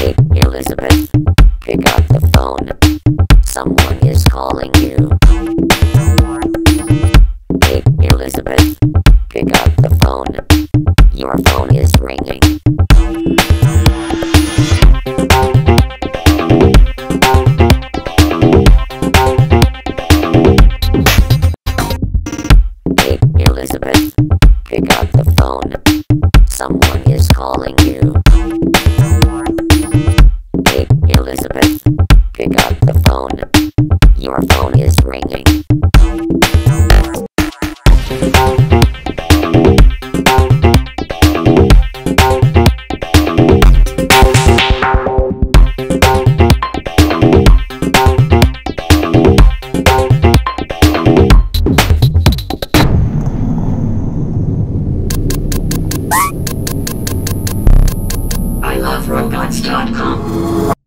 Elizabeth, pick up the phone. Someone is calling you. Hey, Elizabeth, pick up the phone. Your phone is ringing. Hey, Elizabeth, pick up the phone. Someone is calling you. Phone. Your phone is ringing. I love robots.com.